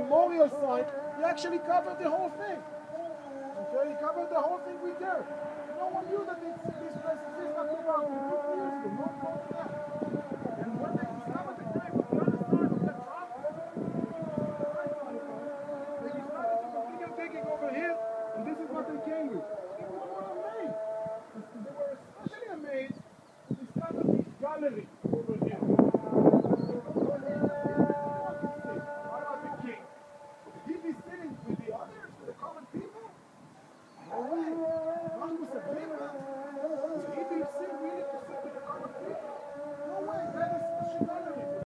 memorial sign, he actually covered the whole thing. Okay, he covered the whole thing with dirt. No one knew that it's